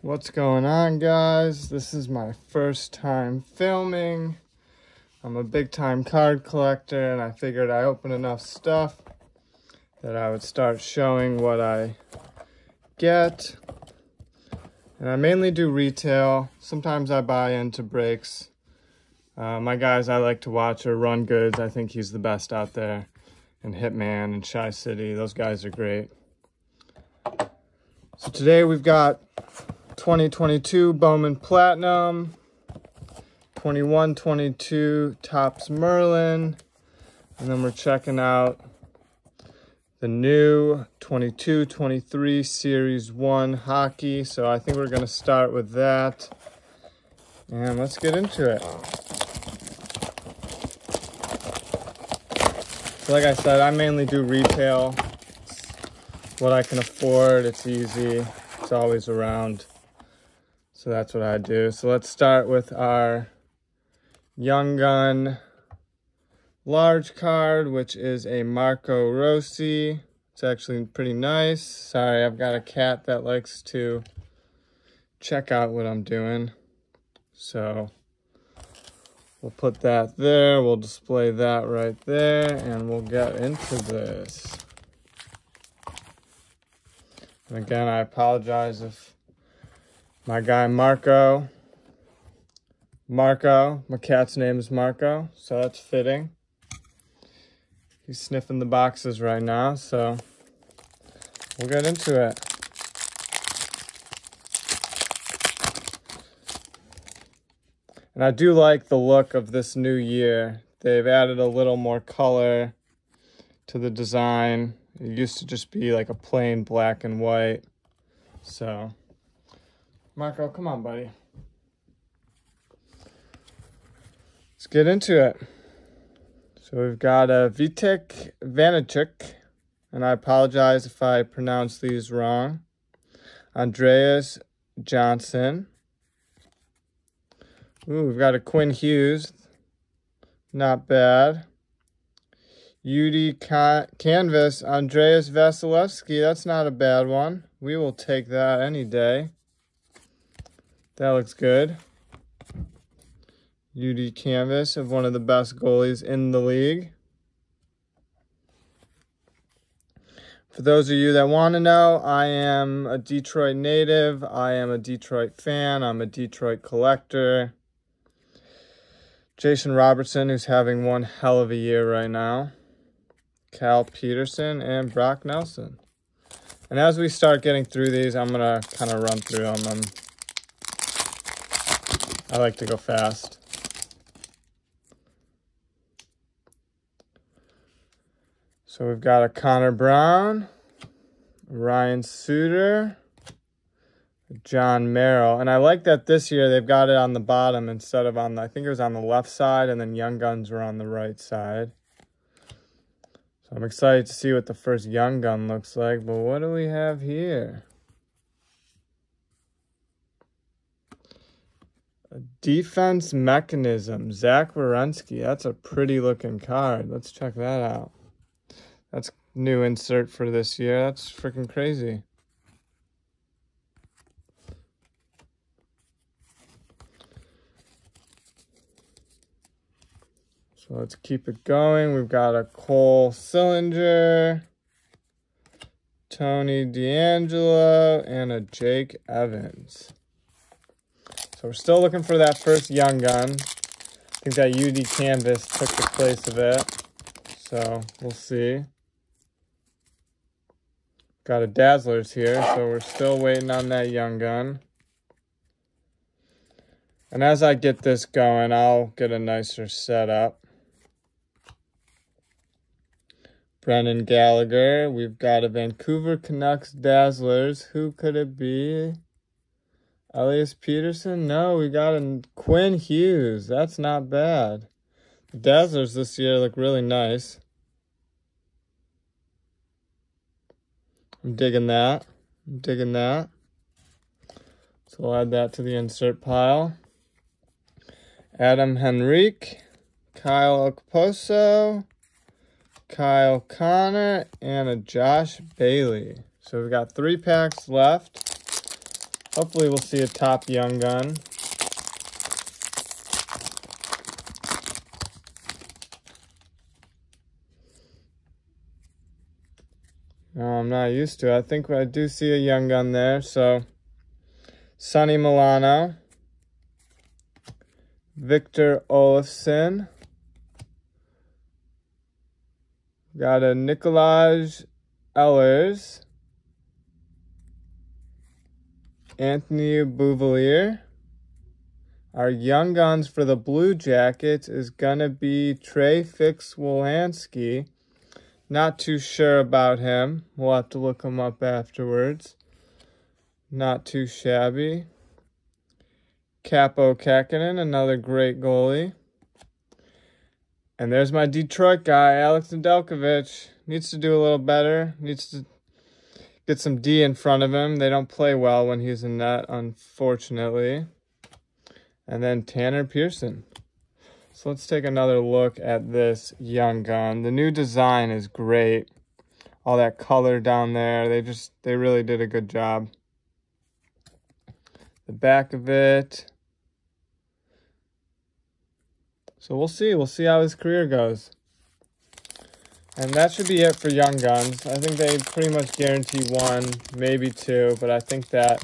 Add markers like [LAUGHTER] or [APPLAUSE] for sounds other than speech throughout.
What's going on, guys? This is my first time filming. I'm a big time card collector, and I figured I open enough stuff that I would start showing what I get. And I mainly do retail. Sometimes I buy into breaks. Uh, my guys I like to watch are Run Goods. I think he's the best out there. And Hitman and Shy City. Those guys are great. So today we've got 2022 Bowman Platinum, 21-22 Topps Merlin, and then we're checking out the new 22-23 Series 1 hockey. So I think we're going to start with that. And let's get into it. So like I said, I mainly do retail. It's what I can afford. It's easy. It's always around. So that's what I do. So let's start with our Young Gun large card, which is a Marco Rossi. It's actually pretty nice. Sorry, I've got a cat that likes to check out what I'm doing. So we'll put that there. We'll display that right there, and we'll get into this. And again, I apologize if my guy Marco. Marco, my cat's name is Marco, so that's fitting. He's sniffing the boxes right now, so we'll get into it. And I do like the look of this new year. They've added a little more color to the design. It used to just be like a plain black and white. So Marco, come on, buddy. Let's get into it. So we've got a Vitek Vanacek, and I apologize if I pronounce these wrong. Andreas Johnson. Ooh, we've got a Quinn Hughes. Not bad. UD Canvas, Andreas Vasilevskiy. That's not a bad one. We will take that any day. That looks good. UD canvas of one of the best goalies in the league. For those of you that want to know, I am a Detroit native. I am a Detroit fan. I'm a Detroit collector. Jason Robertson, who's having one hell of a year right now. Cal Petersen and Brock Nelson. And as we start getting through these, I'm going to kind of run through them. I'm I like to go fast. So we've got a Connor Brown, Ryan Suter, Jon Merrill. And I like that this year they've got it on the bottom instead of on the, I think it was on the left side and then Young Guns were on the right side. So I'm excited to see what the first Young Gun looks like. But what do we have here? Defense Mechanism, Zach Werenski. That's a pretty looking card. Let's check that out. That's new insert for this year. That's freaking crazy. So let's keep it going. We've got a Cole Sillinger, Tony DeAngelo, and a Jake Evans. So we're still looking for that first Young Gun. I think that UD Canvas took the place of it. So we'll see. Got a Dazzlers here, so we're still waiting on that Young Gun. And as I get this going, I'll get a nicer setup. Brendan Gallagher. We've got a Vancouver Canucks Dazzlers. Who could it be? Elias Pettersson? No, we got a Quinn Hughes. That's not bad. The Dazzlers this year look really nice. I'm digging that. I'm digging that. So we'll add that to the insert pile. Adam Henrique, Kyle Okposo, Kyle Connor, and a Josh Bailey. So we've got three packs left. Hopefully we'll see a top young gun. No, I'm not used to it. I think I do see a young gun there. So, Sonny Milano, Victor Olofsson, got a Nikolaj Ehlers, Anthony Beauvillier. Our young guns for the Blue Jackets is going to be Trey Fix-Wolansky. Not too sure about him. We'll have to look him up afterwards. Not too shabby. Kaapo Kähkönen, another great goalie. And there's my Detroit guy, Alex Nedeljkovic. Needs to do a little better. Needs to get some D in front of him. They don't play well when he's in net, unfortunately. And then Tanner Pearson. So let's take another look at this young gun. The new design is great. All that color down there, they just, they really did a good job. The back of it. So we'll see. We'll see how his career goes. And that should be it for Young Guns. I think they pretty much guarantee one, maybe two, but I think that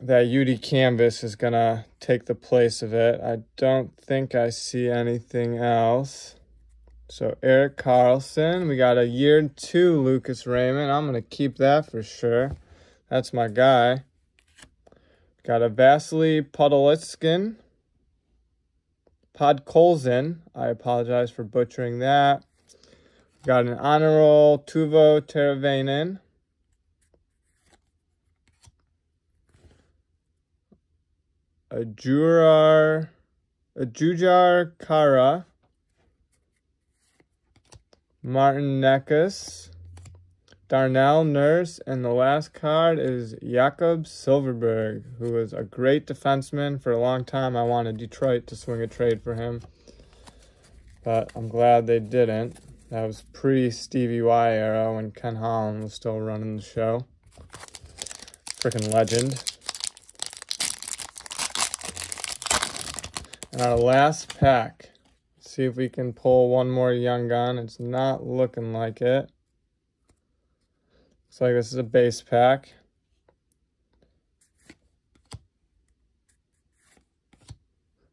that UD Canvas is going to take the place of it. I don't think I see anything else. So Erik Karlsson, we got a year two Lucas Raymond. I'm going to keep that for sure. That's my guy. Got a Vasily Podolitskin. Podkolzin. I apologize for butchering that. Got an honor roll Teuvo Teravainen. a Jurar, a Jujhar Khaira, Martin Necas, Darnell Nurse, and the last card is Jakob Silfverberg, who was a great defenseman for a long time. I wanted Detroit to swing a trade for him, but I'm glad they didn't. That was pre-Stevie Y era when Ken Holland was still running the show. Freaking legend. And our last pack. Let's see if we can pull one more young gun. It's not looking like it. Looks like this is a base pack.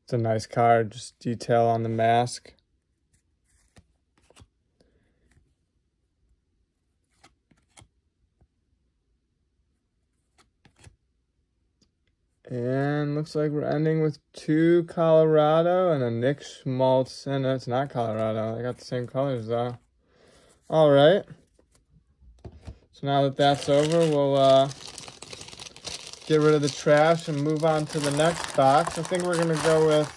It's a nice card, just detail on the mask. And looks like we're ending with two Colorado and a Nick Schmaltz. And it's not Colorado. They got the same colors though. All right. So now that that's over, we'll uh, get rid of the trash and move on to the next box. I think we're going to go with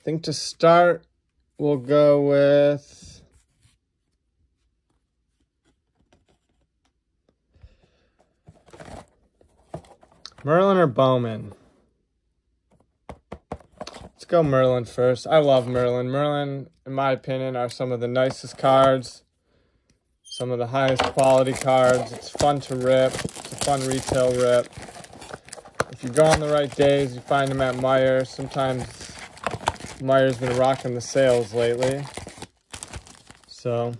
I think to start, we'll go with Merlin or Bowman? Go Merlin first. I love Merlin. Merlin, in my opinion, are some of the nicest cards. Some of the highest quality cards. It's fun to rip. It's a fun retail rip. If you go on the right days, you find them at Meijer. Sometimes Meijer's been rocking the sales lately. So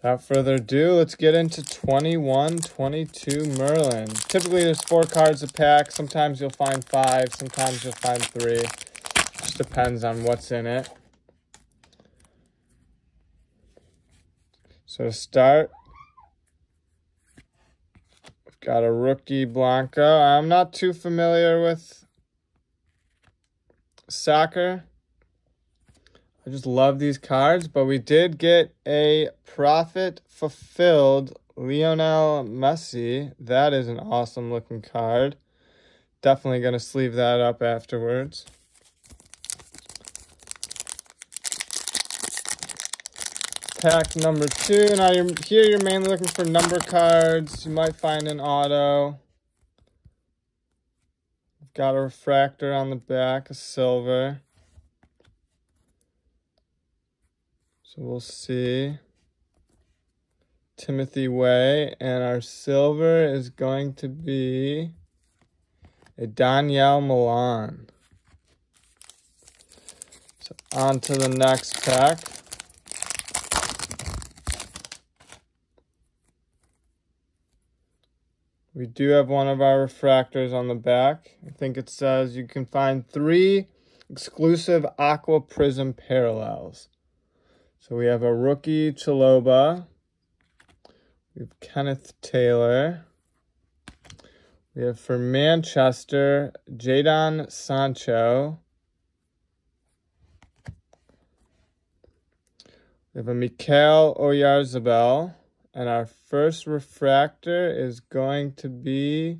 Without further ado, let's get into 21, 22 Merlin. Typically, there's four cards a pack. Sometimes you'll find five. Sometimes you'll find three. Just depends on what's in it. So to start, we've got a rookie Blanco. I'm not too familiar with soccer. I just love these cards, but we did get a profit Fulfilled Lionel Messi. That is an awesome looking card. Definitely going to sleeve that up afterwards. Pack number two. Now you're, here you're mainly looking for number cards. You might find an auto. Got a refractor on the back, a silver. So we'll see. Timothy Weah. And our silver is going to be a Danielle Milan. So on to the next pack. We do have one of our refractors on the back. I think it says you can find three exclusive Aqua Prism parallels. So we have a rookie Chalobah. We have Kenneth Taylor. We have for Manchester, Jadon Sancho. We have a Mikel Oyarzabal. And our first refractor is going to be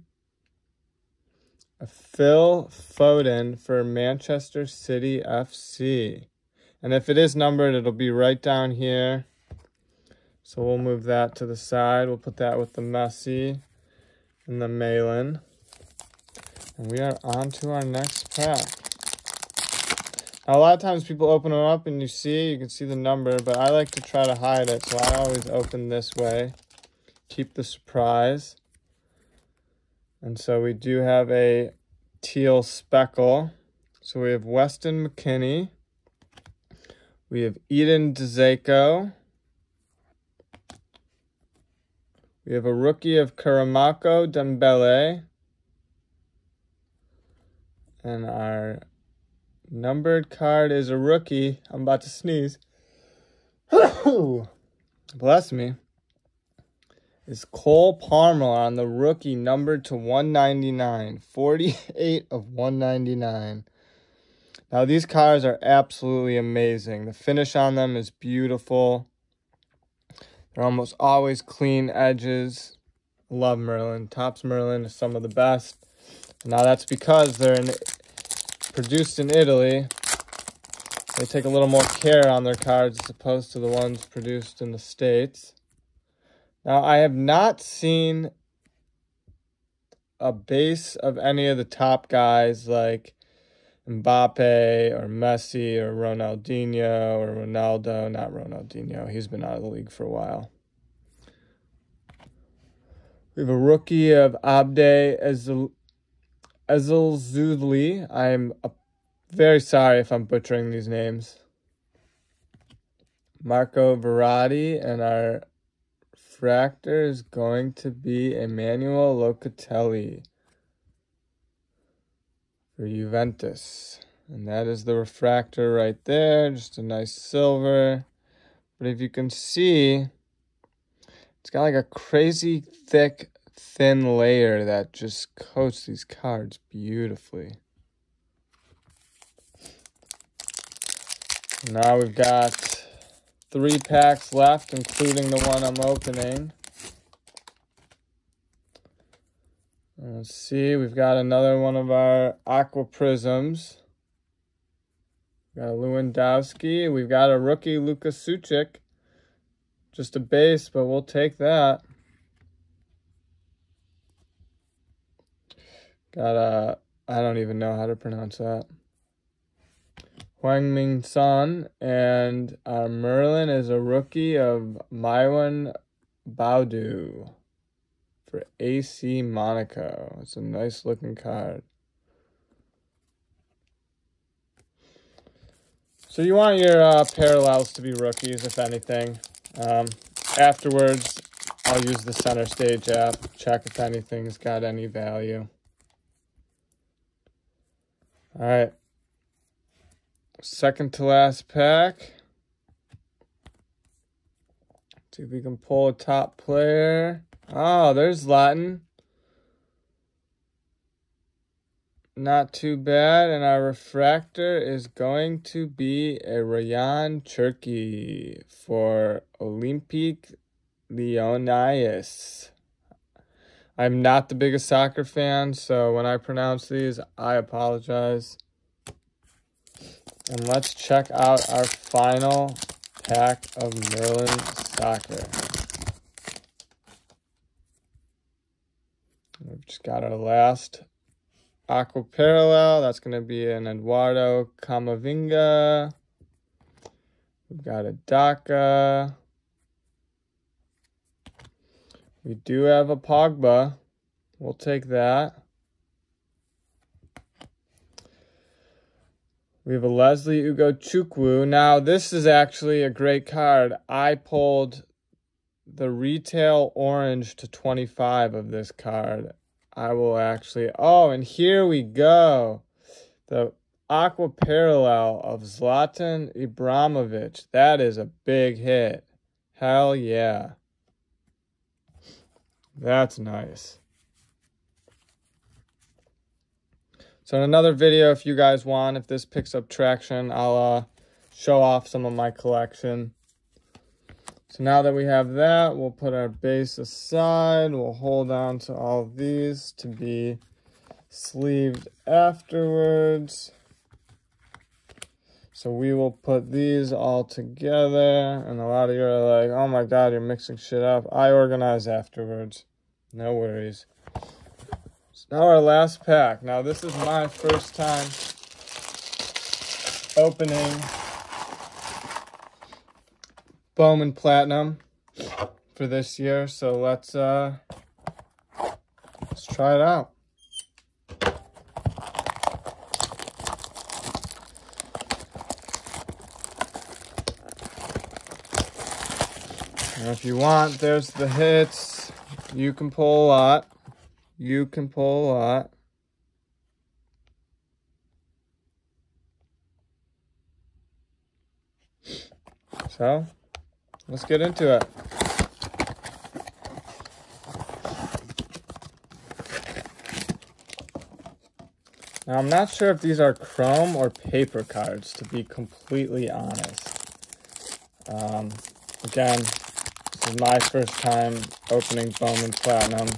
a Phil Foden for Manchester City FC. And if it is numbered, it'll be right down here. So we'll move that to the side. We'll put that with the Messi and the Malin. And we are on to our next pack. Now, a lot of times people open them up and you see, you can see the number, but I like to try to hide it. So I always open this way, keep the surprise. And so we do have a teal speckle. So we have Weston McKennie. We have Edin Dzeko. We have a rookie of Karamoko Dembele. And our Numbered card is a rookie. I'm about to sneeze. [COUGHS] Bless me. Is Cole Palmer on the rookie numbered to 199. 48 of 199. Now, these cars are absolutely amazing. The finish on them is beautiful. They're almost always clean edges. Love Merlin. Topps Merlin is some of the best. Now, that's because they're in produced in Italy, they take a little more care on their cars as opposed to the ones produced in the States. Now, I have not seen a base of any of the top guys like Mbappe or Messi or Ronaldinho or Ronaldo. Not Ronaldinho. He's been out of the league for a while. We have a rookie of Abde Ezul Ezulzuli. I'm very sorry if I'm butchering these names. Marco Verratti, and our fractor is going to be Emmanuel Locatelli for Juventus. And that is the refractor right there, just a nice silver. But if you can see, it's got like a crazy thick thin layer that just coats these cards beautifully. Now we've got three packs left, including the one I'm opening. Let's see, we've got another one of our Aqua Prisms. We've got a Lewandowski. We've got a rookie, Luka Suchik. Just a base, but we'll take that. Got a, I don't even know how to pronounce that. Huang Ming Son, and our Merlin is a rookie of Myron Boadu for AC Monaco. It's a nice looking card. So you want your uh, parallels to be rookies, if anything. Um, afterwards, I'll use the center stage app, check if anything's got any value. All right. Second to last pack. See if we can pull a top player. Oh, there's Latin. Not too bad. And our refractor is going to be a Rayan Cherki for Olympique Lyonnais. I'm not the biggest soccer fan, so when I pronounce these, I apologize. And let's check out our final pack of Merlin Soccer. We've got our last Aqua Parallel. That's going to be an Eduardo Camavinga. We've got a Daka. We do have a Pogba. We'll take that. We have a Lesley Ugochukwu. Now, this is actually a great card. I pulled the retail orange to 25 of this card. I will actually... Oh, and here we go. The Aqua Parallel of Zlatan Ibrahimovic. That is a big hit. Hell yeah. That's nice. So in another video, if you guys want, if this picks up traction, I'll uh, show off some of my collection. So now that we have that, we'll put our base aside. We'll hold on to all these to be sleeved afterwards. So we will put these all together. And a lot of you are like, oh my God, you're mixing shit up. I organize afterwards. No worries. So Now our last pack. Now this is my first time opening Bowman Platinum for this year. So let's uh let's try it out. If you want, there's the hits. You can pull a lot you can pull a lot. So, let's get into it. Now, I'm not sure if these are chrome or paper cards, to be completely honest. Um, again, this is my first time opening Bowman Platinum.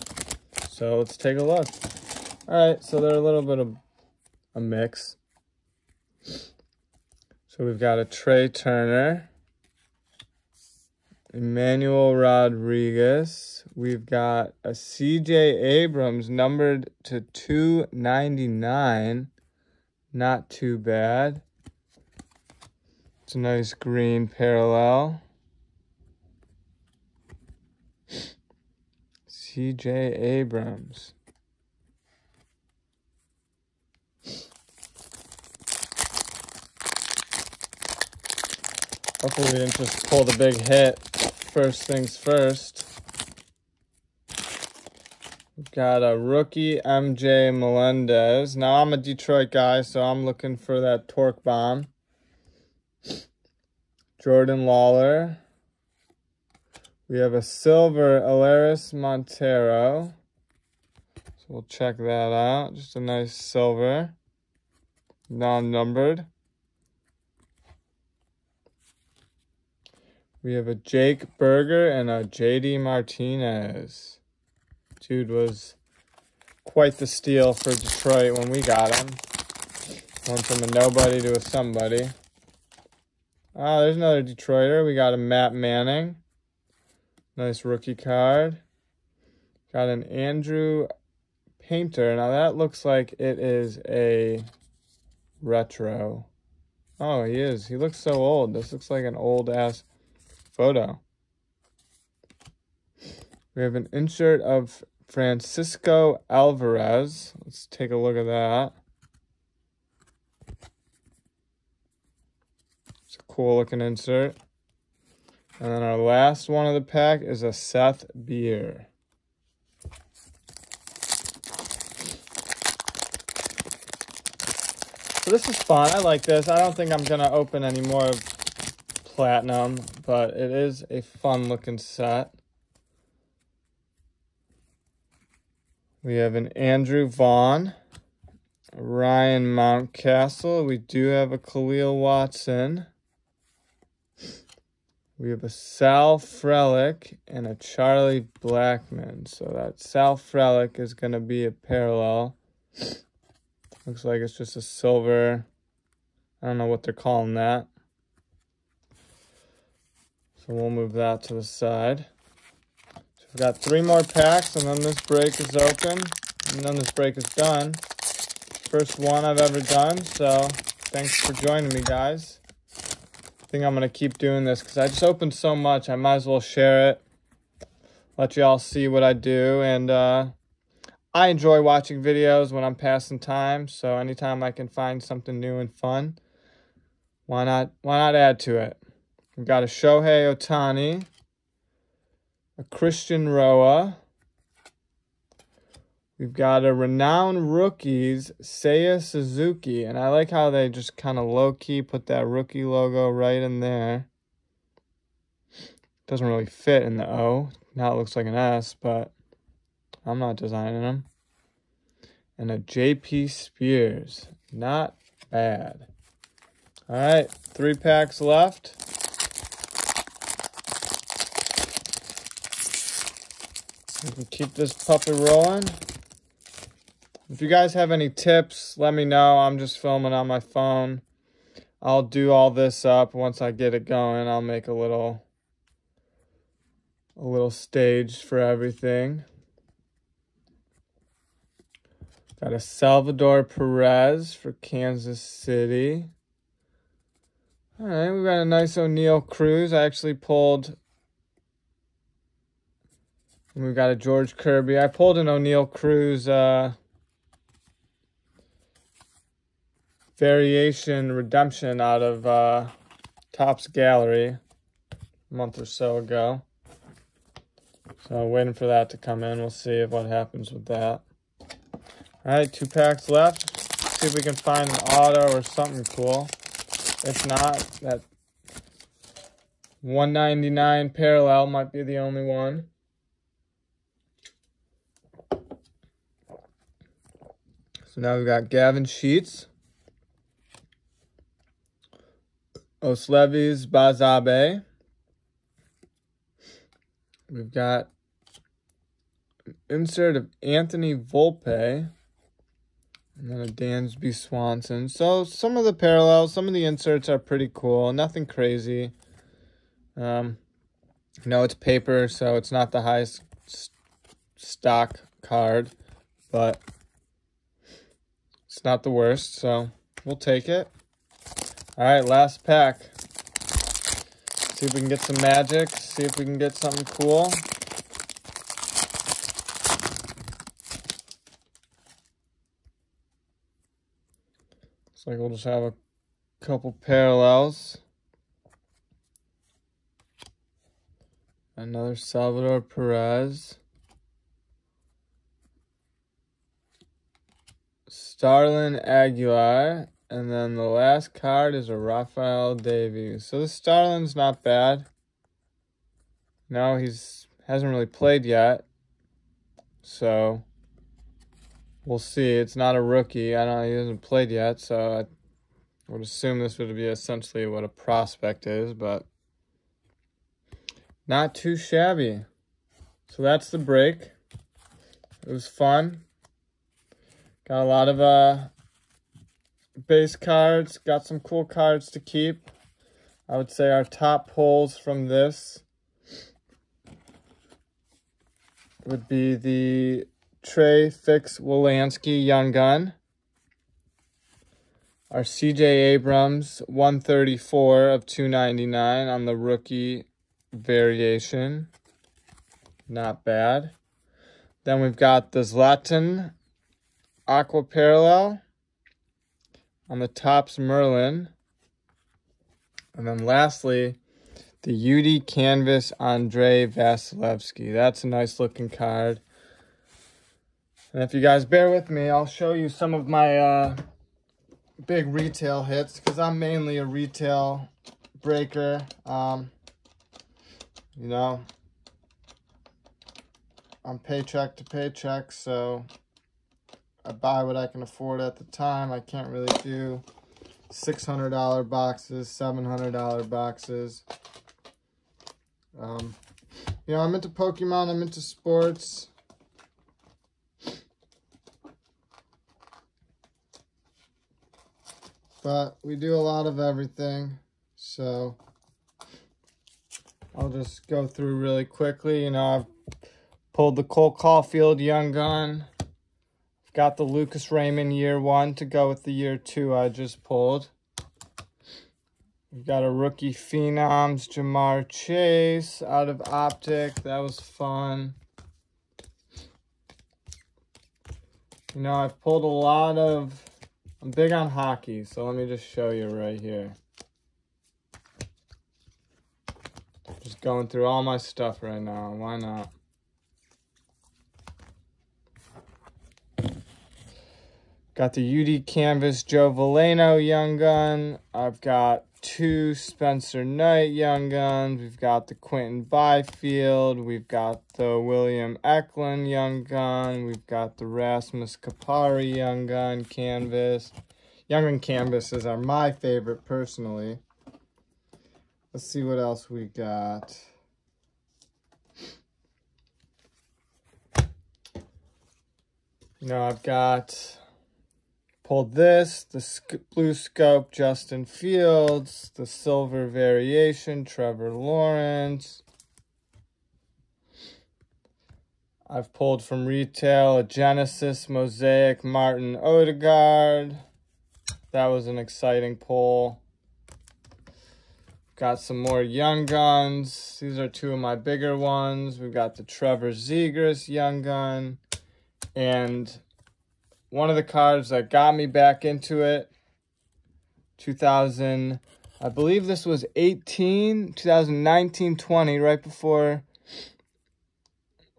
So let's take a look. All right, so they're a little bit of a mix. So we've got a Trea Turner, Emmanuel Rodriguez. We've got a CJ Abrams numbered to 299. Not too bad. It's a nice green parallel. C.J. Abrams. Hopefully we didn't just pull the big hit. First things first. We've got a rookie MJ Melendez. Now I'm a Detroit guy, so I'm looking for that torque bomb. Jordan Lawlar. We have a silver Elehuris Montero. So we'll check that out. Just a nice silver. Non-numbered. We have a Jake Burger and a JD Martinez. Dude was quite the steal for Detroit when we got him. Went from a nobody to a somebody. Oh, there's another Detroiter. We got a Matt Manning. Nice rookie card. Got an Andrew Painter. Now that looks like it is a retro. Oh, he is. He looks so old. This looks like an old ass photo. We have an insert of Francisco Alvarez. Let's take a look at that. It's a cool looking insert. And then our last one of the pack is a Seth Beer. So this is fun. I like this. I don't think I'm going to open any more of Platinum, but it is a fun looking set. We have an Andrew Vaughn, Ryan Mountcastle. We do have a Khalil Watson. We have a Sal Frelick and a Charlie Blackmon. So that Sal Frelick is going to be a parallel. Looks like it's just a silver. I don't know what they're calling that. So we'll move that to the side. So we've got three more packs and then this break is open. And then this break is done. First one I've ever done, so thanks for joining me, guys. I think I'm going to keep doing this because I just opened so much. I might as well share it, let you all see what I do, and uh, I enjoy watching videos when I'm passing time, so anytime I can find something new and fun, why not why not add to it? We've got a Shohei Ohtani, a Christian Roa, we've got a renowned rookies, Seiya Suzuki, and I like how they just kind of low-key put that rookie logo right in there. Doesn't really fit in the O. Now it looks like an S, but I'm not designing them. And a JP Spears. Not bad. All right, three packs left. We can keep this puppy rolling. If you guys have any tips, let me know. I'm just filming on my phone. I'll do all this up once I get it going. I'll make a little a little stage for everything. Got a Salvador Perez for Kansas City. All right, we got a nice Oneil Cruz. I actually pulled. We got a George Kirby. I pulled an Oneil Cruz uh, variation redemption out of uh, Topps Gallery a month or so ago. So waiting for that to come in. We'll see if what happens with that. All right, two packs left. See if we can find an auto or something cool. If not, that 199 parallel might be the only one. Now we've got Gavin Sheets. Osleivis Basabe. We've got insert of Anthony Volpe. And then a Dansby Swanson. So some of the parallels, some of the inserts are pretty cool. Nothing crazy. Um, no, it's paper, so it's not the highest st stock card, but it's not the worst, so we'll take it. All right, last pack. See if we can get some magic. See if we can get something cool. Looks like we'll just have a couple parallels. Another Salvador Perez. Starlin Aguilar. And then the last card is a Rafael Devers. So the Starlin's not bad. No, he's hasn't really played yet. So we'll see. It's not a rookie. I don't. He hasn't played yet, so I would assume this would be essentially what a prospect is, but not too shabby. So that's the break. It was fun. Got a lot of uh base cards. Got some cool cards to keep. I would say our top pulls from this would be the Trey Fix Wolansky Young Gun. Our CJ Abrams 134 of 299 on the rookie variation. Not bad. Then we've got the Zlatan Aqua Parallel on the Topps Merlin. And then lastly, the UD Canvas Andrei Vasilevskiy. That's a nice looking card. And if you guys bear with me, I'll show you some of my uh, big retail hits because I'm mainly a retail breaker. Um, you know, I'm paycheck to paycheck, so I buy what I can afford at the time. I can't really do $600 boxes, $700 boxes. Um, you know, I'm into Pokemon, I'm into sports. But we do a lot of everything. So I'll just go through really quickly. You know, I've pulled the Cole Caufield Young Gun. Got the Lucas Raymond year one to go with the year two I just pulled. We've got a rookie phenoms, Ja'Marr Chase out of Optic. That was fun. You know, I've pulled a lot of, I'm big on hockey, so let me just show you right here. Just going through all my stuff right now, why not? Got the UD Canvas Joe Veleno Young Gun. I've got two Spencer Knight Young Guns. We've got the Quinton Byfield. We've got the William Eklund Young Gun. We've got the Rasmus Kupari Young Gun Canvas. Young Gun Canvases are my favorite personally. Let's see what else we got. Know, I've got Pulled this, the blue scope, Justin Fields, the silver variation, Trevor Lawrence. I've pulled from retail a Genesis Mosaic Martin Odegaard. That was an exciting pull. Got some more Young Guns. These are two of my bigger ones. We've got the Trevor Zegras Young Gun and one of the cards that got me back into it. 2000, I believe this was 18, 2019, 20, right before,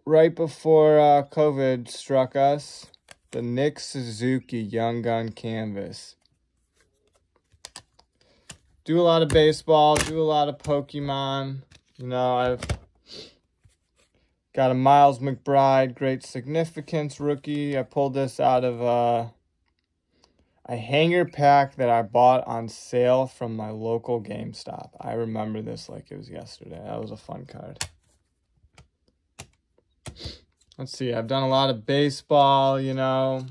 right before uh, COVID struck us. The Nick Suzuki Young Gun Canvas. Do a lot of baseball, do a lot of Pokemon. You know, I've Got a Miles McBride, great significance rookie. I pulled this out of uh, a hanger pack that I bought on sale from my local GameStop. I remember this like it was yesterday. That was a fun card. Let's see, I've done a lot of baseball, you know.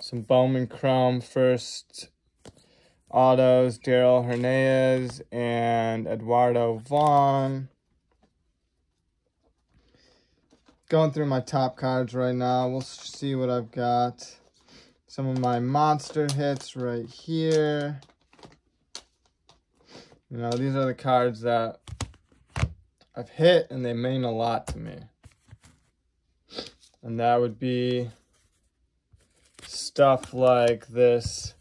Some Bowman Chrome first autos, Daryl Hernandez and Eduardo Vaughn. Going through my top cards right now. We'll see what I've got. Some of my monster hits right here. You know, these are the cards that I've hit and they mean a lot to me. And that would be stuff like this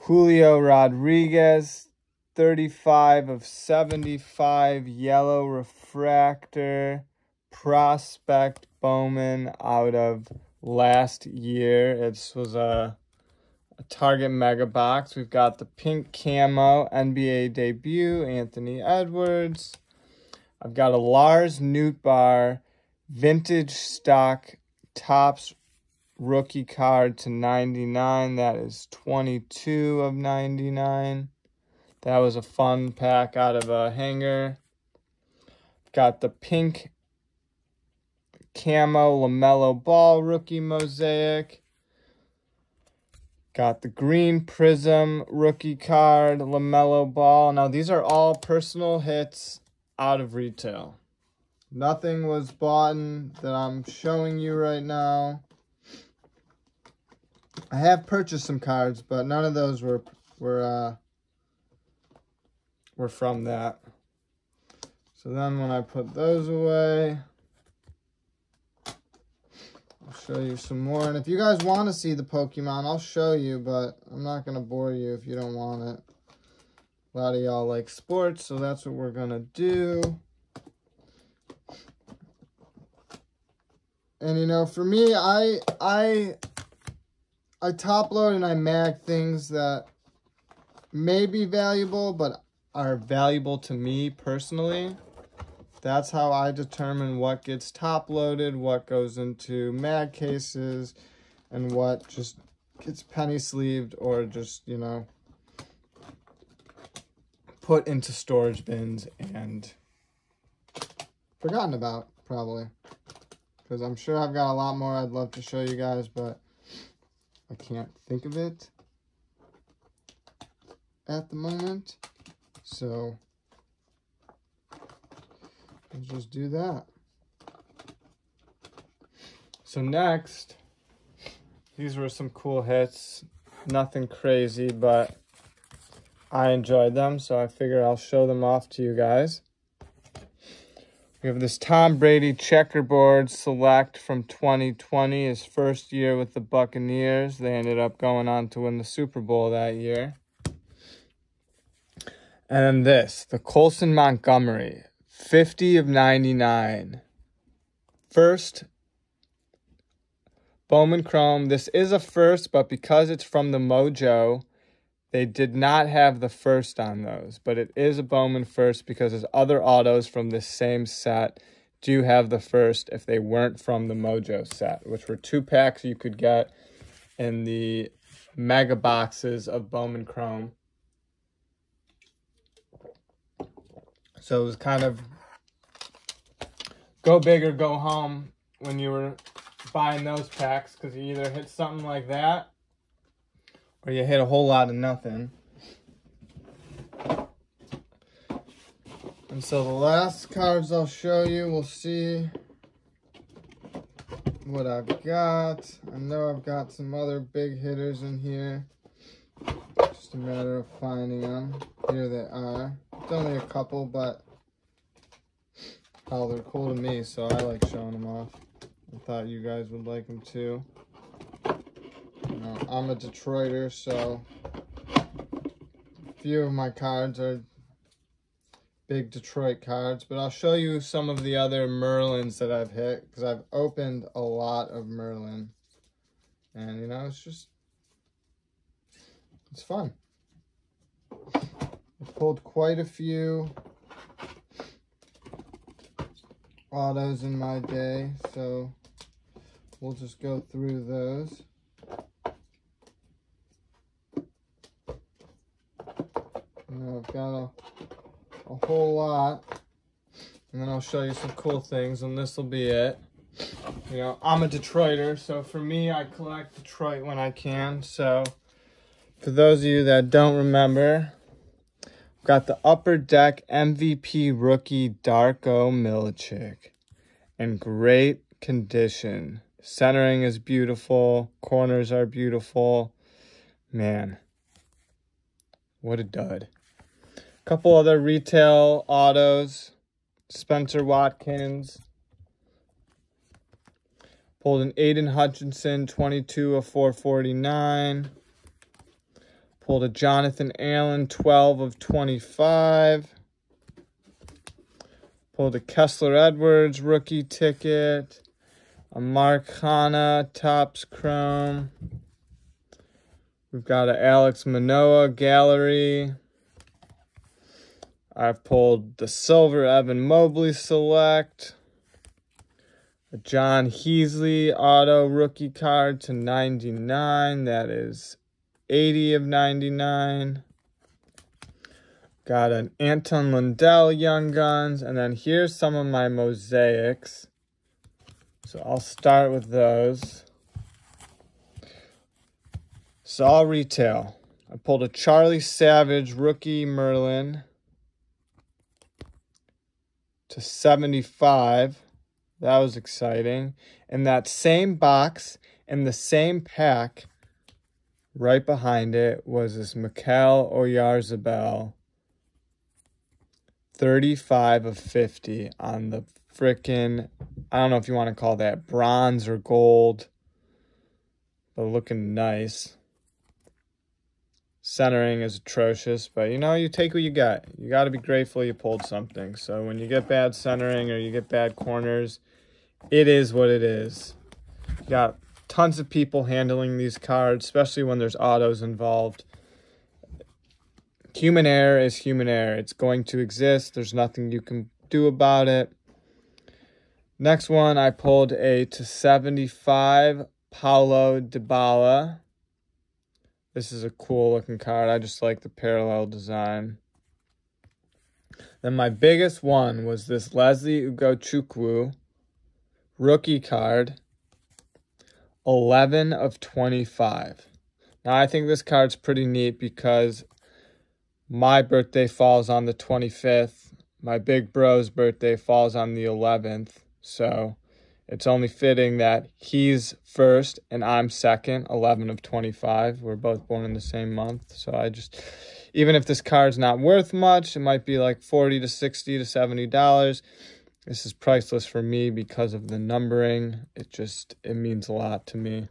Julio Rodriguez 35 of 75 yellow refractor prospect Bowman out of last year. It was a, a Target Mega Box. We've got the pink camo NBA debut, Anthony Edwards. I've got a Lars Nootbaar vintage stock Topps rookie card to 99. That is 22 of 99. That was a fun pack out of a hanger. Got the pink camo LaMelo Ball rookie mosaic. Got the green prism rookie card, LaMelo Ball. Now, these are all personal hits out of retail. Nothing was bought that I'm showing you right now. I have purchased some cards, but none of those were were uh, were from that. So then when I put those away, I'll show you some more. And if you guys want to see the Pokemon, I'll show you, but I'm not going to bore you if you don't want it. A lot of y'all like sports, so that's what we're going to do. And, you know, for me, I, I, I top load and I mag things that may be valuable, but are valuable to me personally. That's how I determine what gets top loaded, what goes into mag cases, and what just gets penny sleeved or just, you know, put into storage bins and forgotten about, probably. Because I'm sure I've got a lot more I'd love to show you guys, but I can't think of it at the moment. So... Let's just do that. So next, these were some cool hits. Nothing crazy, but I enjoyed them, so I figure I'll show them off to you guys. We have this Tom Brady checkerboard select from 2020, his first year with the Buccaneers. They ended up going on to win the Super Bowl that year. And then this, the Colson Montgomery, 50 of 99. First Bowman Chrome. This is a first, but because it's from the Mojo, they did not have the first on those, but it is a Bowman first because there's other autos from this same set do have the first if they weren't from the Mojo set, which were two packs you could get in the mega boxes of Bowman Chrome. So it was kind of go big or go home when you were buying those packs because you either hit something like that or you hit a whole lot of nothing. And so the last cards I'll show you, we'll see what I've got. I know I've got some other big hitters in here. Just a matter of finding them. Here they are. It's only a couple, but oh, they're cool to me, so I like showing them off. I thought you guys would like them too. Uh, I'm a Detroiter, so a few of my cards are big Detroit cards, but I'll show you some of the other Merlins that I've hit because I've opened a lot of Merlin. And, you know, it's just, it's fun. I've pulled quite a few autos in my day, so we'll just go through those. I've got a, a whole lot. And then I'll show you some cool things, and this will be it. You know, I'm a Detroiter, so for me, I collect Detroit when I can. So, for those of you that don't remember, I've got the Upper Deck MVP rookie Darko Milicic in great condition. Centering is beautiful, corners are beautiful. Man, what a dud A couple other retail autos. Spencer Watkins. Pulled an Aidan Hutchinson, 22 of 449. Pulled a Jonathan Allen, 12 of 25. Pulled a Kessler Edwards rookie ticket. A Mark Hanna Topps Chrome. We've got an Alex Manoah Gallery. I've pulled the Silver Evan Mobley Select. A Jon Heasley Auto Rookie Card to 99. That is 80 of 99. Got an Anton Lundell Young Guns. And then here's some of my mosaics. So I'll start with those. So all retail. I pulled a Charlie Savage Rookie Merlin to 75. That was exciting. In that same box, in the same pack, right behind it was this Mikel Oyarzabal 35 of 50 on the frickin' I don't know if you want to call that bronze or gold, but looking nice. Centering is atrocious, but you know, you take what you got. You got to be grateful you pulled something. So when you get bad centering or you get bad corners, it is what it is. You got tons of people handling these cards, especially when there's autos involved. Human error is human error. It's going to exist. There's nothing you can do about it. Next one, I pulled a to 75 Paulo Dybala. This is a cool looking card. I just like the parallel design. Then my biggest one was this Lesley Ugochukwu rookie card. 11 of 25. Now I think this card's pretty neat because my birthday falls on the 25th. My big bro's birthday falls on the 11th. So it's only fitting that he's first and I'm second, 11 of 25. We're both born in the same month. So I just, even if this card's not worth much, it might be like 40 to 60 to $70. This is priceless for me because of the numbering. It just, it means a lot to me.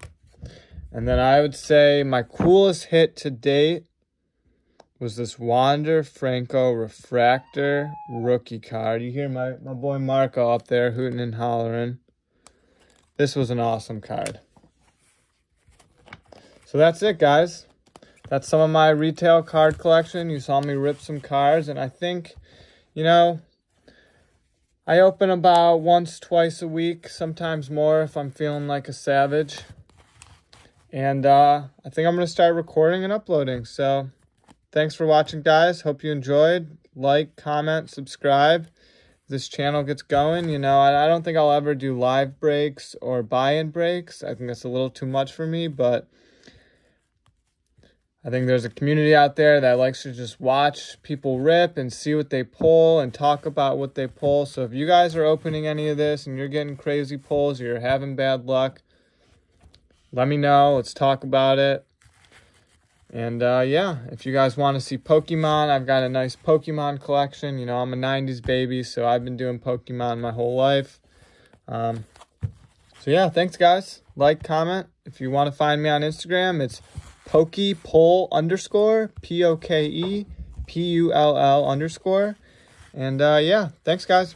And then I would say my coolest hit to date was this Wander Franco Refractor rookie card. You hear my, my boy Marco up there hooting and hollering. This was an awesome card. So that's it, guys. That's some of my retail card collection. You saw me rip some cards, and I think, you know, I open about once, twice a week, sometimes more if I'm feeling like a savage. And uh, I think I'm going to start recording and uploading. So Thanks for watching, guys. Hope you enjoyed. Like, comment, subscribe. This channel gets going. You know, I, I don't think I'll ever do live breaks or buy-in breaks. I think that's a little too much for me, but I think there's a community out there that likes to just watch people rip and see what they pull and talk about what they pull. So if you guys are opening any of this and you're getting crazy pulls or you're having bad luck, let me know. Let's talk about it. And uh, yeah, if you guys want to see Pokemon, I've got a nice Pokemon collection. You know, I'm a 90s baby, so I've been doing Pokemon my whole life. Um, so yeah, thanks guys. Like, comment. If you want to find me on Instagram, it's pokepull underscore, P O K E P U L L underscore. And uh, yeah, thanks guys.